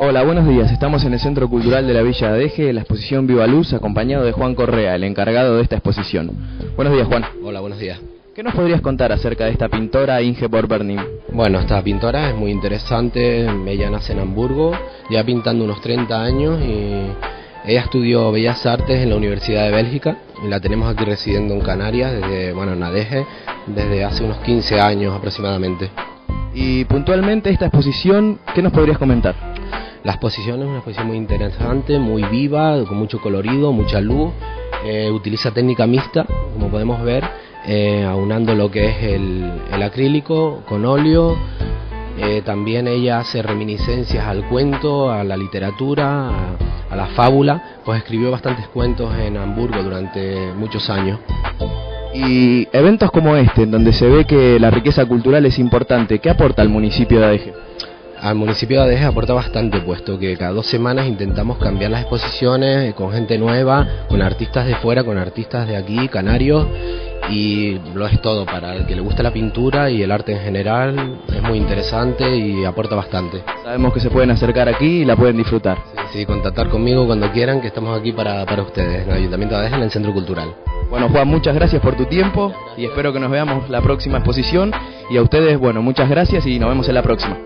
Hola, buenos días. Estamos en el Centro Cultural de la Villa de Adeje, la exposición Viva Luz, acompañado de Juan Correa, el encargado de esta exposición. Buenos días, Juan. Hola, buenos días. ¿Qué nos podrías contar acerca de esta pintora Inge Borberning? Bueno, esta pintora es muy interesante. Ella nace en Hamburgo, ya pintando unos 30 años y ella estudió Bellas Artes en la Universidad de Bélgica y la tenemos aquí residiendo en Canarias, desde, bueno, en Adeje, desde hace unos 15 años aproximadamente. Y puntualmente esta exposición, ¿qué nos podrías comentar? La exposición es una exposición muy interesante, muy viva, con mucho colorido, mucha luz. Eh, utiliza técnica mixta, como podemos ver, eh, aunando lo que es el, acrílico con óleo. Eh, también ella hace reminiscencias al cuento, a la literatura, a, la fábula, pues escribió bastantes cuentos en Hamburgo durante muchos años. Y eventos como este, en donde se ve que la riqueza cultural es importante, ¿qué aporta al municipio de Adeje? Al municipio de Adeje aporta bastante, puesto que cada dos semanas intentamos cambiar las exposiciones eh, con gente nueva, con artistas de fuera, con artistas de aquí, canarios, y lo es todo para el que le gusta la pintura y el arte en general, es muy interesante y aporta bastante. Sabemos que se pueden acercar aquí y la pueden disfrutar. Sí, sí contactar conmigo cuando quieran, que estamos aquí para, para ustedes, en el Ayuntamiento de Adeje, en el Centro Cultural. Bueno, Juan, muchas gracias por tu tiempo y espero que nos veamos la próxima exposición. Y a ustedes, bueno, muchas gracias y nos vemos en la próxima.